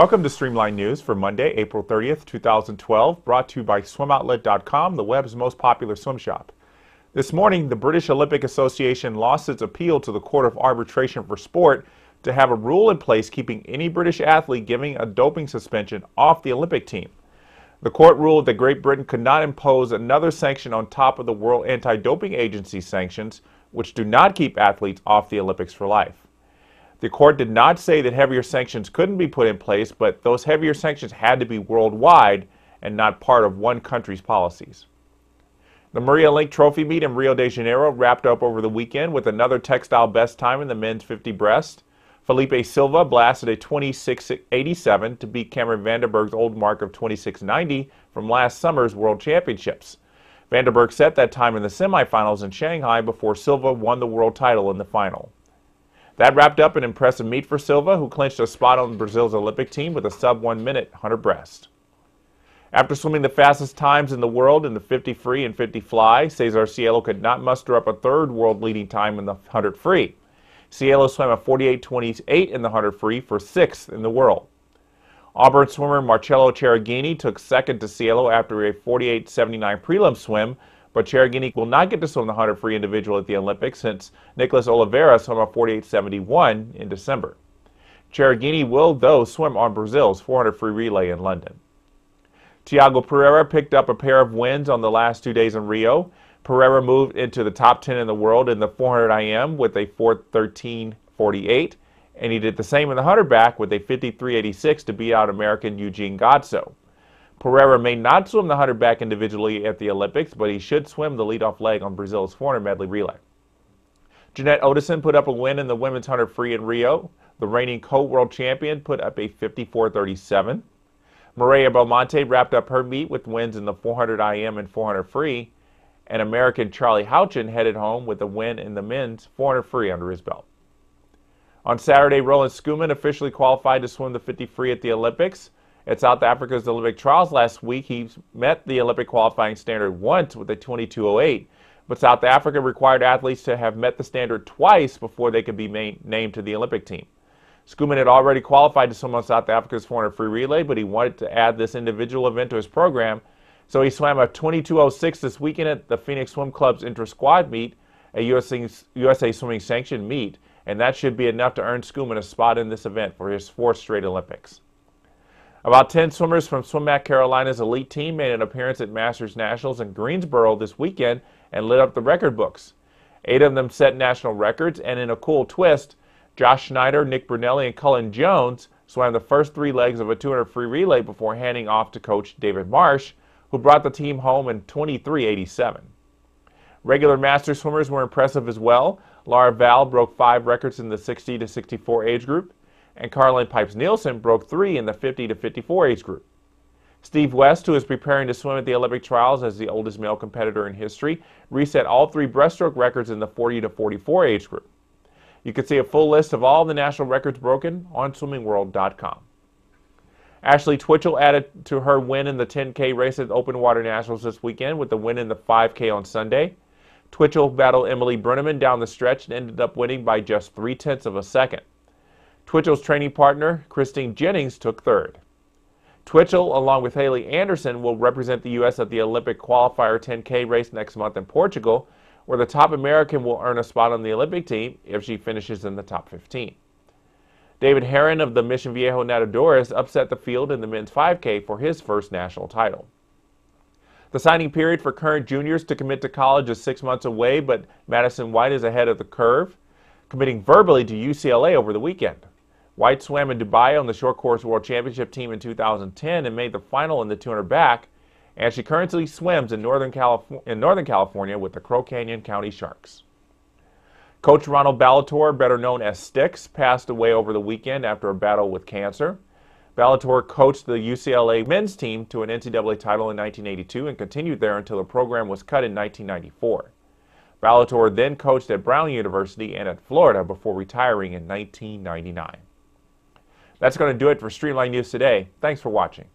Welcome to Streamline News for Monday, April 30th, 2012, brought to you by SwimOutlet.com, the web's most popular swim shop. This morning, the British Olympic Association lost its appeal to the Court of Arbitration for Sport to have a rule in place keeping any British athlete giving a doping suspension off the Olympic team. The court ruled that Great Britain could not impose another sanction on top of the World Anti-Doping Agency sanctions, which do not keep athletes off the Olympics for life. The court did not say that heavier sanctions couldn't be put in place, but those heavier sanctions had to be worldwide and not part of one country's policies. The Maria Lenk Trophy meet in Rio de Janeiro wrapped up over the weekend with another textile best time in the men's 50 breast. Felipe Silva blasted a 26.87 to beat Cameron van der Burgh's old mark of 26.90 from last summer's World Championships. van der Burgh set that time in the semifinals in Shanghai before Silva won the world title in the final. That wrapped up an impressive meet for Silva, who clinched a spot on Brazil's Olympic team with a sub one minute 100 breast. After swimming the fastest times in the world in the 50 free and 50 fly, Cesar Cielo could not muster up a third world leading time in the 100 free. Cielo swam a 48.28 in the 100 free for sixth in the world. Auburn swimmer Marcelo Cherighini took second to Cielo after a 48.79 prelim swim, but Cherighini will not get to swim the 100 free individual at the Olympics since Nicolas Oliveira swam a 48.71 in December. Cherighini will, though, swim on Brazil's 400 free relay in London. Thiago Pereira picked up a pair of wins on the last two days in Rio. Pereira moved into the top 10 in the world in the 400 IM with a 413.48, and he did the same in the 100 back with a 53.86 to beat out American Eugene Godsoe. Pereira may not swim the 100 back individually at the Olympics, but he should swim the leadoff leg on Brazil's 400 medley relay. Jeanette Ottesen put up a win in the women's 100 free in Rio. The reigning co-world champion put up a 54.37. Maria Belmonte wrapped up her meet with wins in the 400 IM and 400 free, and American Charlie Houchin headed home with a win in the men's 400 free under his belt. On Saturday, Roland Schoeman officially qualified to swim the 50 free at the Olympics. At South Africa's Olympic trials last week, he met the Olympic qualifying standard once with a 22.08, but South Africa required athletes to have met the standard twice before they could be named to the Olympic team. Schoeman had already qualified to swim on South Africa's 400 free relay, but he wanted to add this individual event to his program, so he swam a 22.06 this weekend at the Phoenix Swim Club's intra-squad meet, a USA, USA Swimming sanctioned meet, and that should be enough to earn Schoeman a spot in this event for his fourth straight Olympics. About 10 swimmers from SwimMac Carolina's elite team made an appearance at Masters Nationals in Greensboro this weekend and lit up the record books. Eight of them set national records, and in a cool twist, Josh Schneider, Nick Brunelli, and Cullen Jones swam the first three legs of a 200 free relay before handing off to coach David Marsh, who brought the team home in 23.87. Regular master swimmers were impressive as well. Laura Val broke five records in the 60 to 64 age group and Karlyn Pipes Neilsen broke three in the 50 to 54 age group. Steve West, who is preparing to swim at the Olympic trials as the oldest male competitor in history, reset all three breaststroke records in the 40 to 44 age group. You can see a full list of all the national records broken on swimmingworld.com. Ashley Twichell added to her win in the 10K race at Open Water Nationals this weekend with the win in the 5K on Sunday. Twichell battled Emily Brunemann down the stretch and ended up winning by just three tenths of a second. Twichell's training partner, Christine Jennings, took third. Twichell, along with Haley Anderson, will represent the U.S. at the Olympic qualifier 10K race next month in Portugal, where the top American will earn a spot on the Olympic team if she finishes in the top 15. David Heron of the Mission Viejo Nadadores upset the field in the men's 5K for his first national title. The signing period for current juniors to commit to college is six months away, but Madison White is ahead of the curve, committing verbally to UCLA over the weekend. White swam in Dubai on the short course world championship team in 2010 and made the final in the 200 back, and she currently swims in Northern, Calif- in Northern California with the Crow Canyon County Sharks. Coach Ronald Ballatore, better known as Stix, passed away over the weekend after a battle with cancer. Ballatore coached the UCLA men's team to an NCAA title in 1982 and continued there until the program was cut in 1994. Ballatore then coached at Brown University and at Florida before retiring in 1999. That's going to do it for Streamline News today. Thanks for watching.